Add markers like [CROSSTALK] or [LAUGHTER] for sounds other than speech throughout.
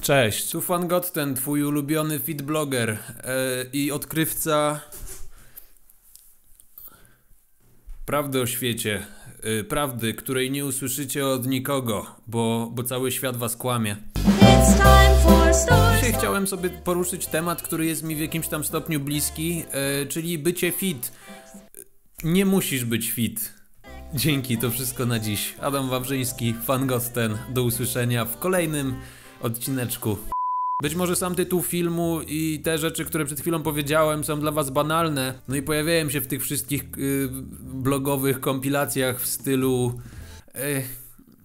Cześć, tu Fan Gotten, twój ulubiony fit blogger e, i odkrywca prawdy o świecie. e, prawdy, której nie usłyszycie od nikogo, bo, bo cały świat was kłamie. Dzisiaj chciałem sobie poruszyć temat, który jest mi w jakimś tam stopniu bliski, e, czyli bycie fit. Nie musisz być fit. Dzięki, to wszystko na dziś. Adam Wawrzyński, Fan Gotten. Do usłyszenia w kolejnym odcineczku. Być może sam tytuł filmu i te rzeczy, które przed chwilą powiedziałem, są dla was banalne. No i pojawiają się w tych wszystkich y, blogowych kompilacjach w stylu. Y,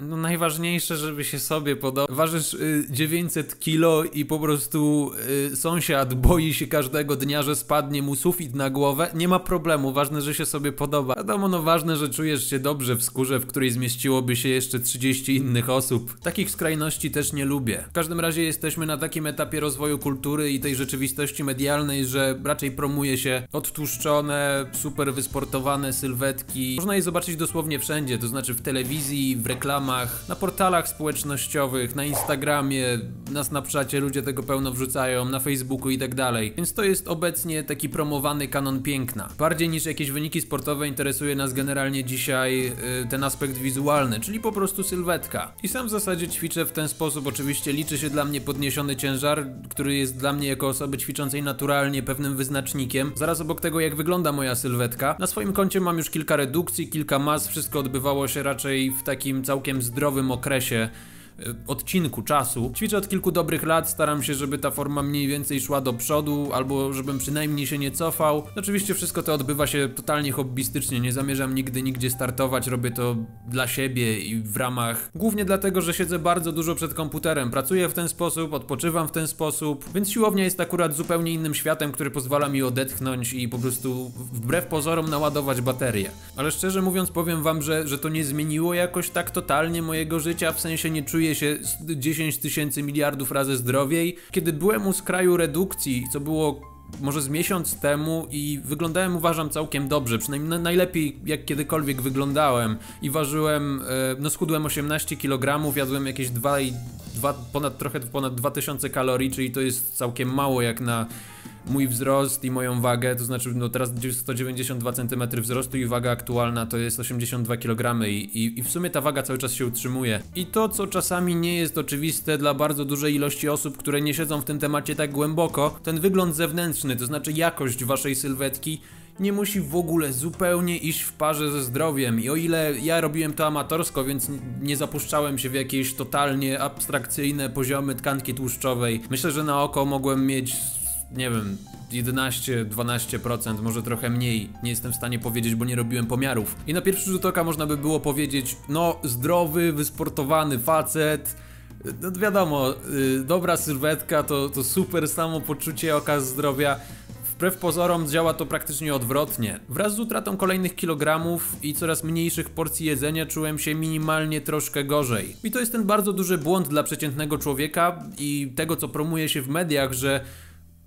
no najważniejsze, żeby się sobie podobać. Ważysz y, 900 kilo i po prostu y, sąsiad boi się każdego dnia, że spadnie mu sufit na głowę. Nie ma problemu, ważne, że się sobie podoba. Wiadomo, no ważne, że czujesz się dobrze w skórze, w której zmieściłoby się jeszcze 30 innych osób. Takich skrajności też nie lubię. W każdym razie jesteśmy na takim etapie rozwoju kultury i tej rzeczywistości medialnej, że raczej promuje się odtłuszczone, super wysportowane sylwetki. Można je zobaczyć dosłownie wszędzie, to znaczy w telewizji, w reklamach, na portalach społecznościowych, na Instagramie, na Snapchacie ludzie tego pełno wrzucają, na Facebooku i tak dalej. Więc to jest obecnie taki promowany kanon piękna. Bardziej niż jakieś wyniki sportowe interesuje nas generalnie dzisiaj y, ten aspekt wizualny, czyli po prostu sylwetka. I sam w zasadzie ćwiczę w ten sposób. Oczywiście liczy się dla mnie podniesiony ciężar, który jest dla mnie jako osoby ćwiczącej naturalnie pewnym wyznacznikiem. Zaraz obok tego jak wygląda moja sylwetka. Na swoim koncie mam już kilka redukcji, kilka mas, wszystko odbywało się raczej w takim całkiem zdrowym okresie odcinku czasu. Ćwiczę od kilku dobrych lat, staram się, żeby ta forma mniej więcej szła do przodu, albo żebym przynajmniej się nie cofał. Oczywiście wszystko to odbywa się totalnie hobbystycznie, nie zamierzam nigdy nigdzie startować, robię to dla siebie i w ramach. Głównie dlatego, że siedzę bardzo dużo przed komputerem, pracuję w ten sposób, odpoczywam w ten sposób, więc siłownia jest akurat zupełnie innym światem, który pozwala mi odetchnąć i po prostu wbrew pozorom naładować baterię. Ale szczerze mówiąc, powiem wam, że, że to nie zmieniło jakoś tak totalnie mojego życia, w sensie nie czuję się z 10 tysięcy miliardów razy zdrowiej. Kiedy byłem u skraju redukcji, co było może z miesiąc temu i wyglądałem uważam całkiem dobrze, przynajmniej na- najlepiej jak kiedykolwiek wyglądałem i ważyłem, e, no schudłem 18 kg, jadłem jakieś 2 i 2, ponad trochę ponad 2000 kalorii, czyli to jest całkiem mało jak na mój wzrost i moją wagę, to znaczy no teraz 192 cm wzrostu i waga aktualna to jest 82 kg i, i, i w sumie ta waga cały czas się utrzymuje. I to, co czasami nie jest oczywiste dla bardzo dużej ilości osób, które nie siedzą w tym temacie tak głęboko, ten wygląd zewnętrzny, to znaczy jakość waszej sylwetki nie musi w ogóle zupełnie iść w parze ze zdrowiem. I o ile ja robiłem to amatorsko, więc nie zapuszczałem się w jakieś totalnie abstrakcyjne poziomy tkanki tłuszczowej, myślę, że na oko mogłem mieć, nie wiem, 11-12%, może trochę mniej. Nie jestem w stanie powiedzieć, bo nie robiłem pomiarów. I na pierwszy rzut oka można by było powiedzieć, no, zdrowy, wysportowany facet. No wiadomo, y, dobra sylwetka to, to super samopoczucie oka zdrowia. Wbrew pozorom działa to praktycznie odwrotnie. Wraz z utratą kolejnych kilogramów i coraz mniejszych porcji jedzenia czułem się minimalnie troszkę gorzej. I to jest ten bardzo duży błąd dla przeciętnego człowieka i tego co promuje się w mediach, że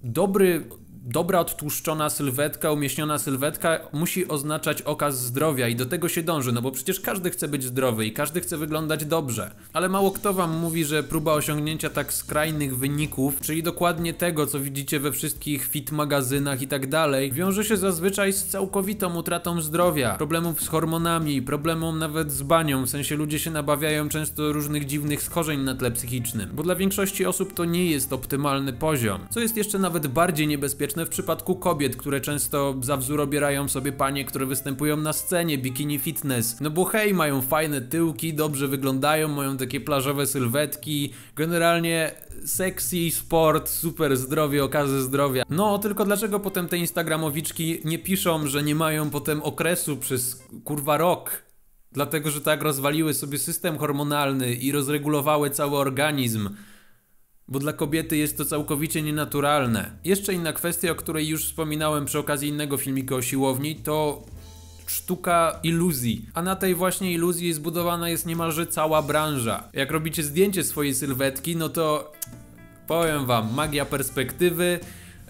dobry, dobra odtłuszczona sylwetka, umieśniona sylwetka musi oznaczać okaz zdrowia i do tego się dąży, no bo przecież każdy chce być zdrowy i każdy chce wyglądać dobrze. Ale mało kto wam mówi, że próba osiągnięcia tak skrajnych wyników, czyli dokładnie tego, co widzicie we wszystkich fit magazynach i tak dalej, wiąże się zazwyczaj z całkowitą utratą zdrowia, problemów z hormonami, problemom nawet z banią, w sensie ludzie się nabawiają często różnych dziwnych schorzeń na tle psychicznym, bo dla większości osób to nie jest optymalny poziom, co jest jeszcze nawet bardziej niebezpieczne w przypadku kobiet, które często za wzór obierają sobie panie, które występują na scenie, bikini fitness, no bo hej, mają fajne tyłki, dobrze wyglądają, mają takie plażowe sylwetki, generalnie sexy, sport, super zdrowie, okazy zdrowia. No, tylko dlaczego potem te instagramowiczki nie piszą, że nie mają potem okresu przez kurwa rok? Dlatego, że tak rozwaliły sobie system hormonalny i rozregulowały cały organizm. Bo dla kobiety jest to całkowicie nienaturalne. Jeszcze inna kwestia, o której już wspominałem przy okazji innego filmiku o siłowni, to sztuka iluzji. A na tej właśnie iluzji zbudowana jest niemalże cała branża. Jak robicie zdjęcie swojej sylwetki, no to powiem wam, magia perspektywy,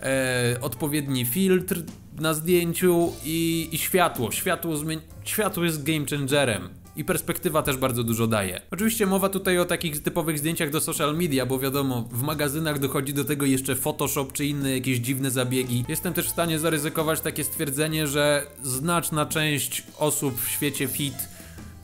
e, odpowiedni filtr na zdjęciu i, i światło. Światło, światło jest game changerem. I perspektywa też bardzo dużo daje. Oczywiście mowa tutaj o takich typowych zdjęciach do social media, bo wiadomo, w magazynach dochodzi do tego jeszcze Photoshop czy inne jakieś dziwne zabiegi. Jestem też w stanie zaryzykować takie stwierdzenie, że znaczna część osób w świecie fit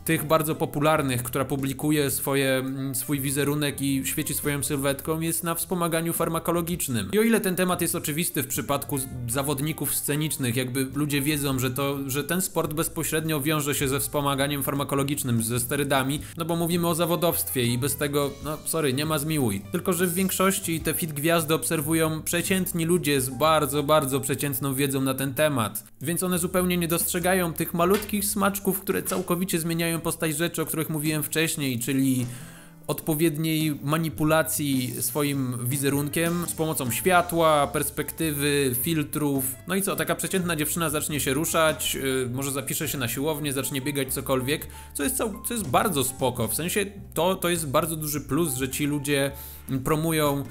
tych bardzo popularnych, która publikuje swoje, mm, swój wizerunek i świeci swoją sylwetką, jest na wspomaganiu farmakologicznym. I o ile ten temat jest oczywisty w przypadku zawodników scenicznych, jakby ludzie wiedzą, że, to, że ten sport bezpośrednio wiąże się ze wspomaganiem farmakologicznym, ze sterydami, no bo mówimy o zawodowstwie i bez tego, no sorry, nie ma zmiłuj. Tylko, że w większości te fit gwiazdy obserwują przeciętni ludzie z bardzo, bardzo przeciętną wiedzą na ten temat. Więc one zupełnie nie dostrzegają tych malutkich smaczków, które całkowicie zmieniają postać rzeczy, o których mówiłem wcześniej, czyli odpowiedniej manipulacji swoim wizerunkiem z pomocą światła, perspektywy, filtrów. No i co, taka przeciętna dziewczyna zacznie się ruszać, yy, może zapisze się na siłownię, zacznie biegać cokolwiek, co jest, cał, co jest bardzo spoko. W sensie to, to jest bardzo duży plus, że ci ludzie promują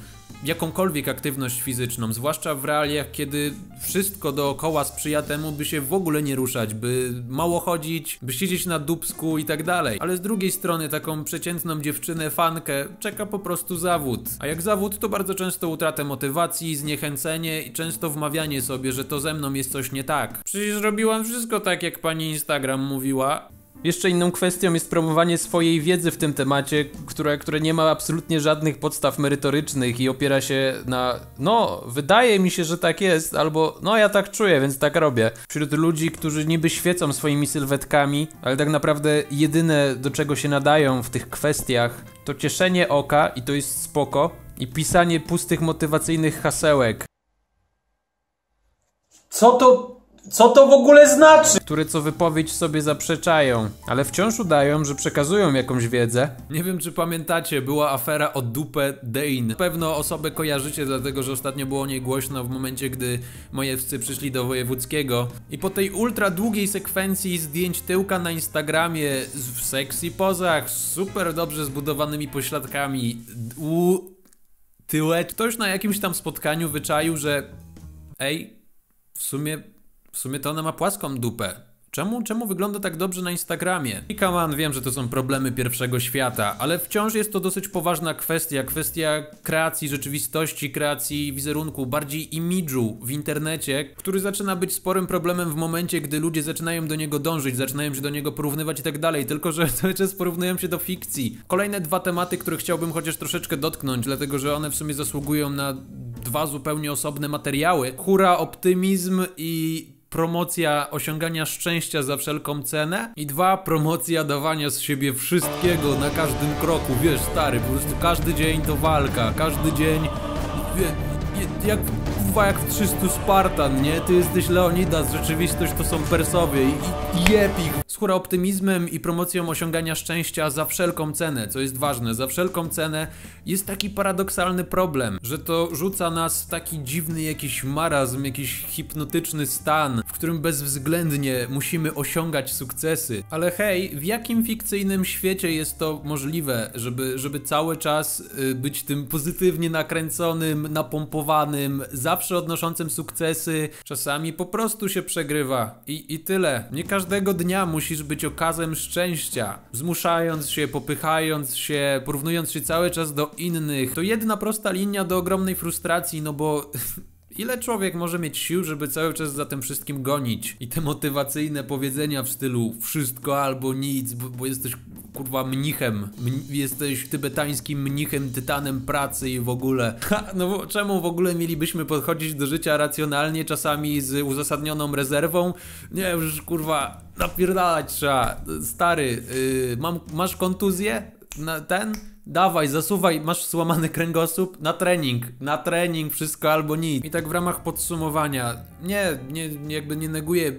jakąkolwiek aktywność fizyczną, zwłaszcza w realiach, kiedy wszystko dookoła sprzyja temu, by się w ogóle nie ruszać, by mało chodzić, by siedzieć na dubsku i tak dalej. Ale z drugiej strony taką przeciętną dziewczynę, fankę, czeka po prostu zawód. A jak zawód, to bardzo często utratę motywacji, zniechęcenie i często wmawianie sobie, że to ze mną jest coś nie tak. Przecież robiłam wszystko tak, jak pani Instagram mówiła. Jeszcze inną kwestią jest promowanie swojej wiedzy w tym temacie, które, które nie ma absolutnie żadnych podstaw merytorycznych i opiera się na no, wydaje mi się, że tak jest, albo no ja tak czuję, więc tak robię. Wśród ludzi, którzy niby świecą swoimi sylwetkami, ale tak naprawdę jedyne do czego się nadają w tych kwestiach to cieszenie oka i to jest spoko i pisanie pustych motywacyjnych hasełek, Co to, co to w ogóle znaczy? które co wypowiedź sobie zaprzeczają, ale wciąż udają, że przekazują jakąś wiedzę. Nie wiem, czy pamiętacie, była afera o dupę Dane. Pewno osobę kojarzycie, dlatego że ostatnio było o niej głośno w momencie, gdy Majewscy przyszli do Wojewódzkiego. I po tej ultra długiej sekwencji zdjęć tyłka na Instagramie z- w sexy pozach, z super dobrze zbudowanymi pośladkami, u tyłek, ktoś na jakimś tam spotkaniu wyczaił, że ej, w sumie, w sumie to ona ma płaską dupę. Czemu, czemu wygląda tak dobrze na Instagramie? I on, wiem, że to są problemy pierwszego świata, ale wciąż jest to dosyć poważna kwestia, kwestia kreacji rzeczywistości, kreacji wizerunku, bardziej imidżu w internecie, który zaczyna być sporym problemem w momencie, gdy ludzie zaczynają do niego dążyć, zaczynają się do niego porównywać i tak dalej, tylko że [LAUGHS] cały czas porównują się do fikcji. Kolejne dwa tematy, które chciałbym chociaż troszeczkę dotknąć, dlatego że one w sumie zasługują na dwa zupełnie osobne materiały. Hura, optymizm i promocja osiągania szczęścia za wszelką cenę i dwa, promocja dawania z siebie wszystkiego na każdym kroku, wiesz stary, po prostu każdy dzień to walka, każdy dzień jak jak w 300 Spartan, nie? Ty jesteś Leonidas, rzeczywistość to są Persowie i, i jeb optymizmem i promocją osiągania szczęścia za wszelką cenę, co jest ważne, za wszelką cenę jest taki paradoksalny problem, że to rzuca nas w taki dziwny jakiś marazm, jakiś hipnotyczny stan, w którym bezwzględnie musimy osiągać sukcesy. Ale hej, w jakim fikcyjnym świecie jest to możliwe, żeby, żeby cały czas y, być tym pozytywnie nakręconym, napompowanym, zawsze odnoszącym sukcesy, czasami po prostu się przegrywa. I, I tyle. Nie każdego dnia musisz być okazem szczęścia, zmuszając się, popychając się, porównując się cały czas do innych. To jedna prosta linia do ogromnej frustracji, no bo [LAUGHS] Ile człowiek może mieć sił, żeby cały czas za tym wszystkim gonić? I te motywacyjne powiedzenia w stylu wszystko albo nic, bo, bo jesteś kurwa mnichem, Mni- jesteś tybetańskim mnichem, tytanem pracy i w ogóle. [LAUGHS] Ha, no czemu w ogóle mielibyśmy podchodzić do życia racjonalnie, czasami z uzasadnioną rezerwą? Nie, już kurwa napierdalać trzeba. Stary, yy, mam, masz kontuzję? Na ten? Dawaj, zasuwaj, masz złamany kręgosłup na trening, na trening, wszystko albo nic. I tak w ramach podsumowania, nie, nie- jakby nie neguję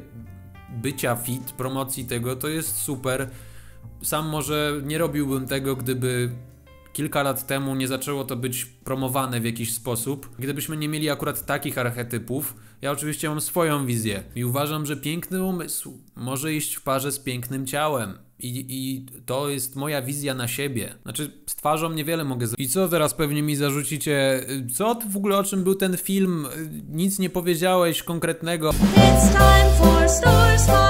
bycia fit, promocji tego, to jest super. Sam może nie robiłbym tego, gdyby kilka lat temu nie zaczęło to być promowane w jakiś sposób. Gdybyśmy nie mieli akurat takich archetypów, ja oczywiście mam swoją wizję i uważam, że piękny umysł może iść w parze z pięknym ciałem. I, I to jest moja wizja na siebie. Znaczy, z twarzą niewiele mogę zrobić. I co teraz pewnie mi zarzucicie? y, Co w ogóle o czym był ten film? Y, Nic nie powiedziałeś konkretnego. It's time for